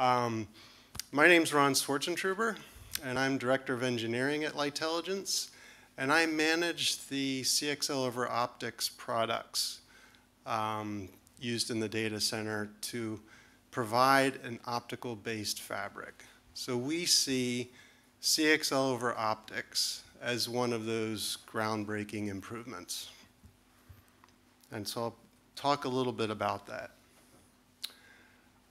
Um, my name's Ron Swartzentruber, and I'm Director of Engineering at Lightelligence, and I manage the CXL over optics products um, used in the data center to provide an optical-based fabric. So we see CXL over optics as one of those groundbreaking improvements. And so I'll talk a little bit about that.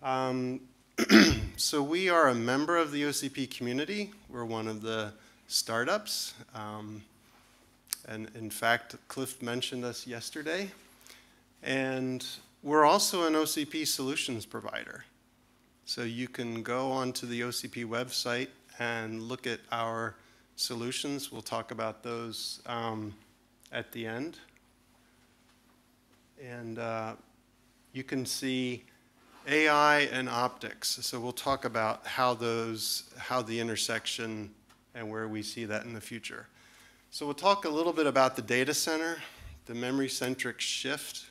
Um, so we are a member of the OCP community. We're one of the startups. Um, and in fact, Cliff mentioned us yesterday. And we're also an OCP solutions provider. So you can go onto the OCP website and look at our solutions. We'll talk about those um, at the end. And uh, you can see AI and optics. So we'll talk about how those, how the intersection and where we see that in the future. So we'll talk a little bit about the data center, the memory-centric shift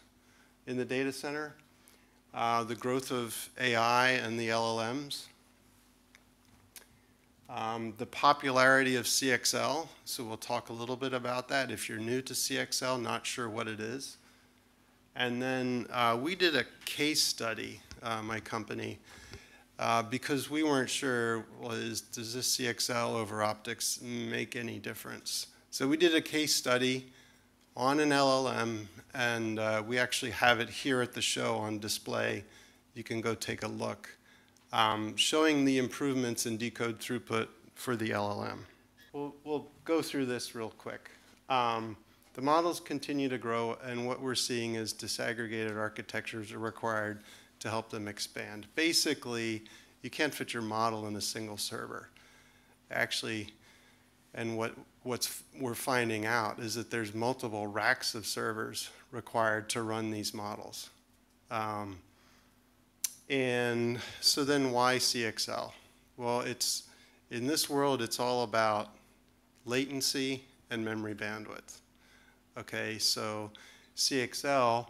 in the data center, uh, the growth of AI and the LLMs, um, the popularity of CXL. So we'll talk a little bit about that. If you're new to CXL, not sure what it is. And then uh, we did a case study uh, my company, uh, because we weren't sure was does this CXL over optics make any difference. So we did a case study on an LLM, and uh, we actually have it here at the show on display. You can go take a look, um, showing the improvements in decode throughput for the LLM. We'll, we'll go through this real quick. Um, the models continue to grow, and what we're seeing is disaggregated architectures are required to help them expand. Basically, you can't fit your model in a single server. Actually, and what what's we're finding out is that there's multiple racks of servers required to run these models. Um, and so then why CXL? Well, it's in this world, it's all about latency and memory bandwidth. Okay, so CXL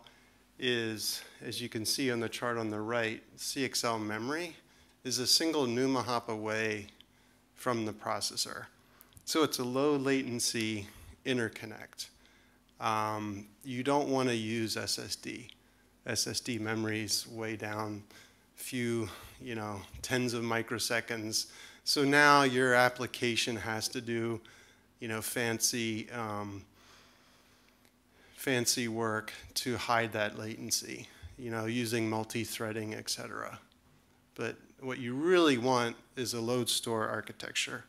is, as you can see on the chart on the right, CXL memory is a single NUMA hop away from the processor. So it's a low latency interconnect. Um, you don't want to use SSD. SSD memories way down, few, you know, tens of microseconds. So now your application has to do, you know, fancy um, fancy work to hide that latency, you know, using multi-threading, et cetera. But what you really want is a load store architecture.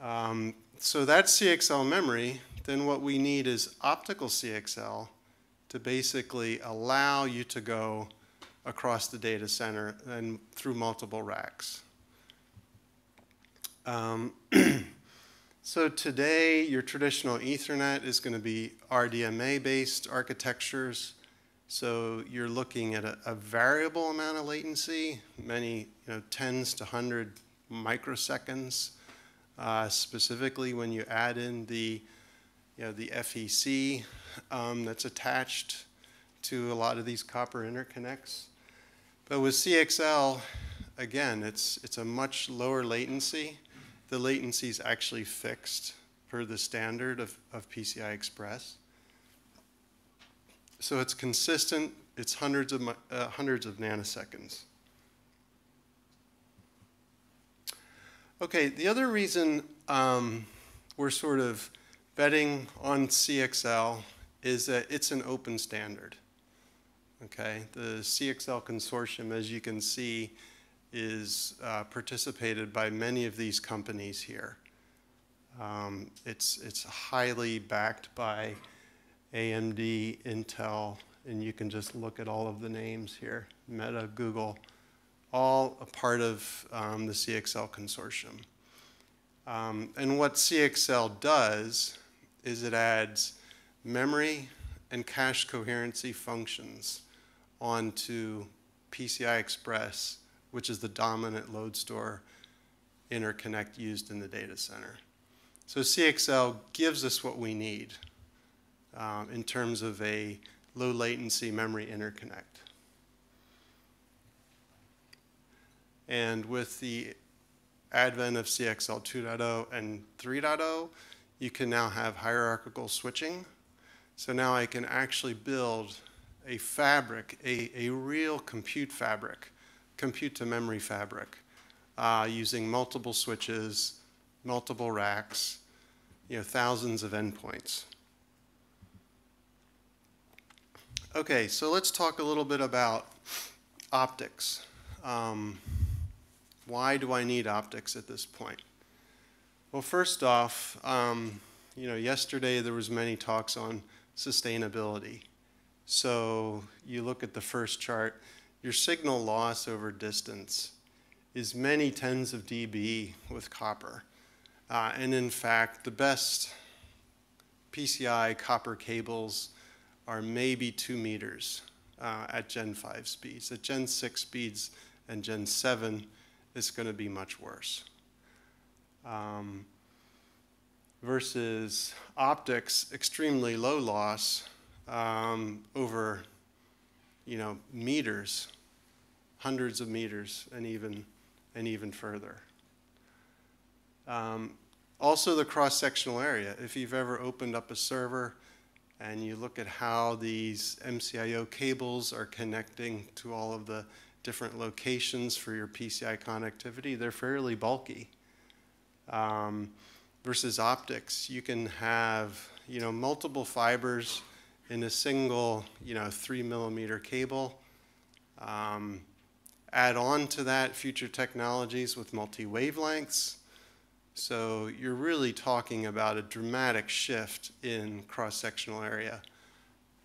Um, so that's CXL memory. Then what we need is optical CXL to basically allow you to go across the data center and through multiple racks. Um, So today, your traditional Ethernet is going to be RDMA-based architectures. So you're looking at a, a, variable amount of latency, many you know, tens to 100 microseconds, uh, specifically when you add in the, you know, the FEC um, that's attached to a lot of these copper interconnects. But with CXL, again, it's, it's a much lower latency the latency is actually fixed per the standard of, of PCI Express. So it's consistent, it's hundreds of, uh, hundreds of nanoseconds. Okay, the other reason um, we're sort of betting on CXL is that it's an open standard. Okay, the CXL consortium, as you can see, is uh, participated by many of these companies here. Um, it's, it's highly backed by AMD, Intel, and you can just look at all of the names here, Meta, Google, all a part of um, the CXL consortium. Um, and what CXL does is it adds memory and cache coherency functions onto PCI Express which is the dominant load store interconnect used in the data center. So CXL gives us what we need um, in terms of a low latency memory interconnect. And with the advent of CXL 2.0 and 3.0, you can now have hierarchical switching. So now I can actually build a fabric, a, a real compute fabric, compute to memory fabric, uh, using multiple switches, multiple racks, you know, thousands of endpoints. Okay, so let's talk a little bit about optics. Um, why do I need optics at this point? Well, first off, um, you know, yesterday there was many talks on sustainability. So you look at the first chart, your signal loss over distance is many tens of dB with copper. Uh, and in fact, the best PCI copper cables are maybe two meters uh, at Gen 5 speeds. At Gen 6 speeds and Gen 7, it's going to be much worse. Um, versus optics, extremely low loss um, over, you know, meters, hundreds of meters, and even and even further. Um, also, the cross-sectional area. If you've ever opened up a server and you look at how these MCIO cables are connecting to all of the different locations for your PCI connectivity, they're fairly bulky. Um, versus optics, you can have you know multiple fibers in a single you know three millimeter cable. Um, add on to that future technologies with multi wavelengths. So you're really talking about a dramatic shift in cross-sectional area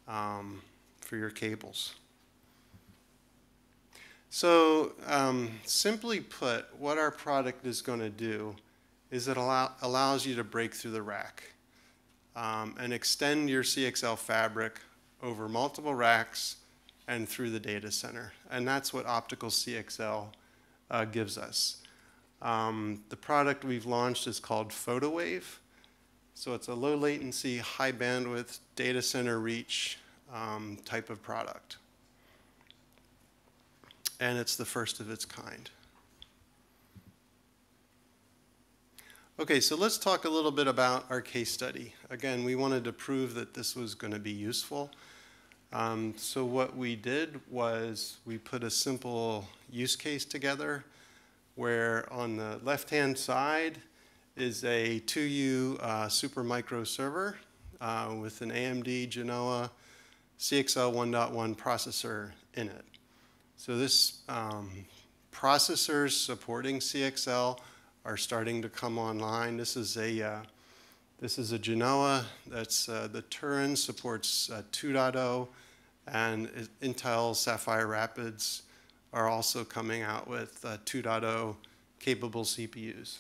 um, for your cables. So um, simply put, what our product is going to do is it allow, allows you to break through the rack um, and extend your CXL fabric over multiple racks and through the data center. And that's what optical CXL uh, gives us. Um, the product we've launched is called PhotoWave. So it's a low latency, high bandwidth, data center reach um, type of product. And it's the first of its kind. Okay, so let's talk a little bit about our case study. Again, we wanted to prove that this was going to be useful. Um, so what we did was we put a simple use case together where on the left-hand side is a 2U uh, Supermicro server uh, with an AMD Genoa CXL 1.1 processor in it. So this um, processors supporting CXL are starting to come online. This is a uh, this is a Genoa. That's uh, the Turin supports uh, 2.0, and Intel Sapphire Rapids are also coming out with uh, 2.0 capable CPUs.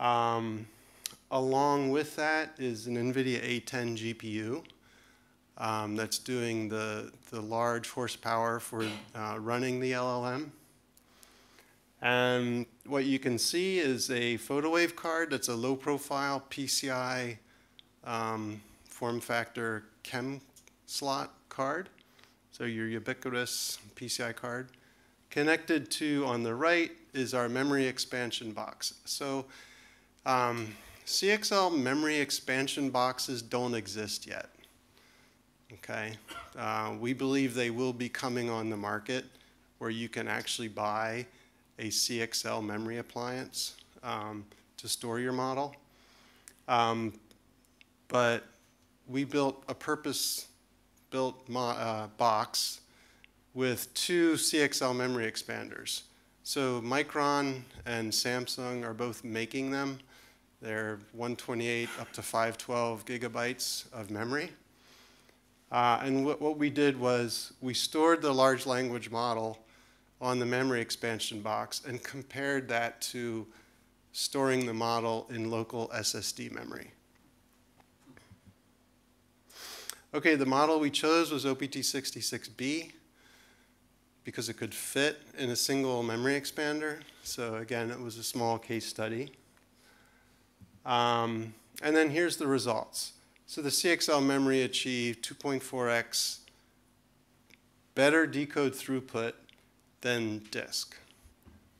Um, along with that is an NVIDIA A10 GPU um, that's doing the, the large horsepower for uh, running the LLM. And what you can see is a PhotoWave card that's a low profile PCI um, form factor chem slot card. So your ubiquitous PCI card. Connected to, on the right, is our memory expansion box. So um, CXL memory expansion boxes don't exist yet. Okay, uh, we believe they will be coming on the market where you can actually buy a CXL memory appliance um, to store your model. Um, but we built a purpose-built uh, box with two CXL memory expanders. So Micron and Samsung are both making them. They're 128 up to 512 gigabytes of memory. Uh, and what, what we did was we stored the large language model on the memory expansion box and compared that to storing the model in local SSD memory. Okay, the model we chose was OPT66B because it could fit in a single memory expander. So again, it was a small case study. Um, and then here's the results. So the CXL memory achieved 2.4x better decode throughput than disk.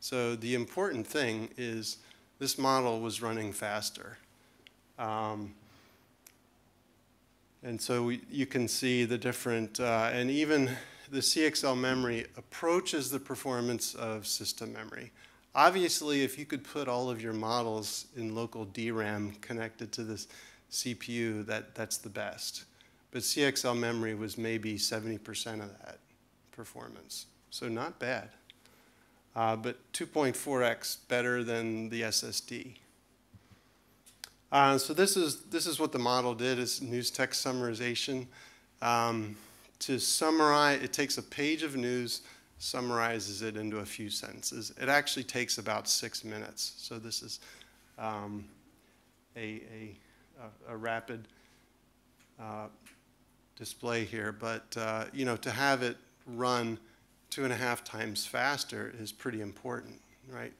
So the important thing is this model was running faster. Um, and so we, you can see the different, uh, and even the CXL memory approaches the performance of system memory. Obviously, if you could put all of your models in local DRAM connected to this CPU, that, that's the best. But CXL memory was maybe 70% of that performance. So not bad. Uh, but 2.4x better than the SSD. Uh, so this is, this is what the model did, is news text summarization. Um, to summarize, it takes a page of news, summarizes it into a few sentences. It actually takes about six minutes. So this is um, a, a, a, rapid uh, display here. But, uh, you know, to have it run two and a half times faster is pretty important, right?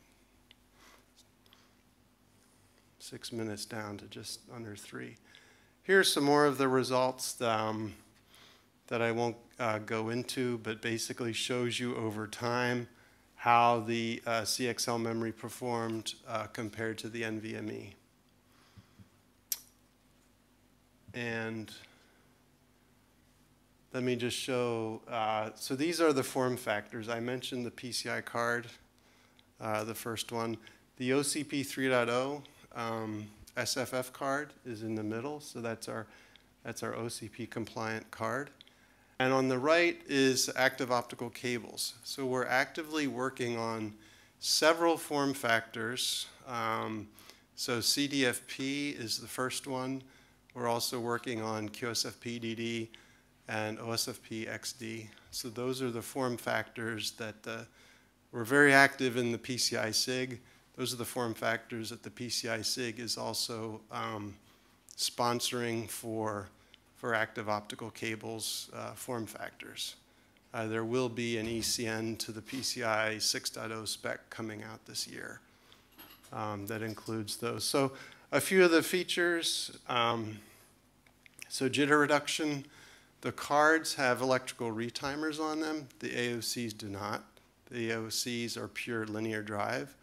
six minutes down to just under three. Here's some more of the results um, that I won't uh, go into, but basically shows you over time how the uh, CXL memory performed uh, compared to the NVMe. And let me just show, uh, so these are the form factors. I mentioned the PCI card, uh, the first one. The OCP 3.0 um, SFF card is in the middle, so that's our, that's our OCP compliant card. And on the right is active optical cables. So we're actively working on several form factors. Um, so CDFP is the first one. We're also working on QSFP DD and OSFP XD. So those are the form factors that uh, we're very active in the PCI SIG. Those are the form factors that the PCI SIG is also um, sponsoring for, for active optical cables uh, form factors. Uh, there will be an ECN to the PCI 6.0 spec coming out this year um, that includes those. So a few of the features, um, so jitter reduction, the cards have electrical retimers on them. The AOCs do not. The AOCs are pure linear drive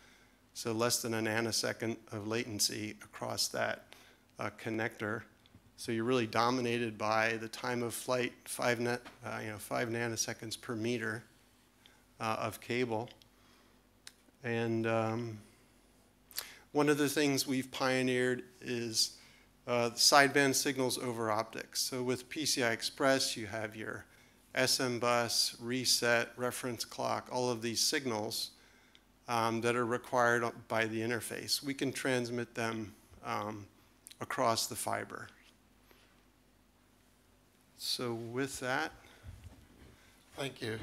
so less than a nanosecond of latency across that uh, connector. So you're really dominated by the time of flight, five, net, uh, you know, five nanoseconds per meter uh, of cable. And um, one of the things we've pioneered is uh, sideband signals over optics. So with PCI Express, you have your SM bus, reset, reference clock, all of these signals um, that are required by the interface. We can transmit them um, across the fiber. So with that, Thank you.